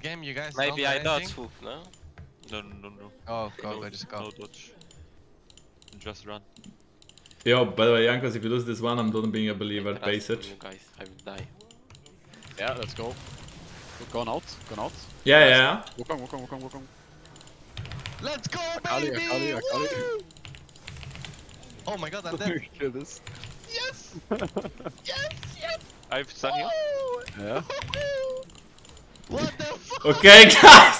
game, you guys. Maybe I do dodge anything? swoop, no? No, no, no, no. Oh, go, no, go, just go. No dodge. Just run. Yo, by the way, Jankos, if you lose this one, I'm done being a believer. Trust Base in it. You guys, I will die. Yeah, let's go. Gone out, gone out. Yeah, yeah, yeah. Wukong, Wukong, Wukong, Wukong. Let's go, Akali, baby! Akali, Akali. Woo! Oh my god, I'm dead. Kill this. yes! yes, yes! I've stun you. Yeah. Okay, guys!